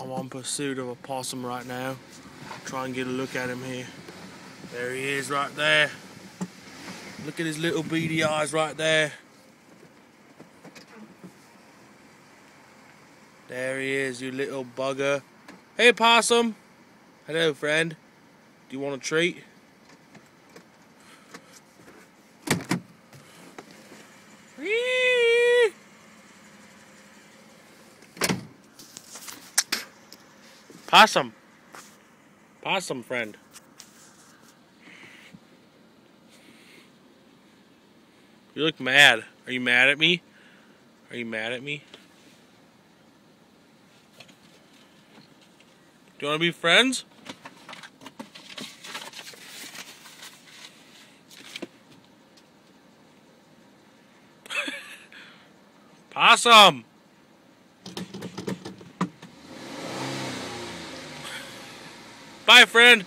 I'm on pursuit of a possum right now. Try and get a look at him here. There he is right there. Look at his little beady eyes right there. There he is, you little bugger. Hey, possum. Hello, friend. Do you want a treat? Possum. Possum friend. You look mad. Are you mad at me? Are you mad at me? Do you want to be friends? Possum! Bye, friend.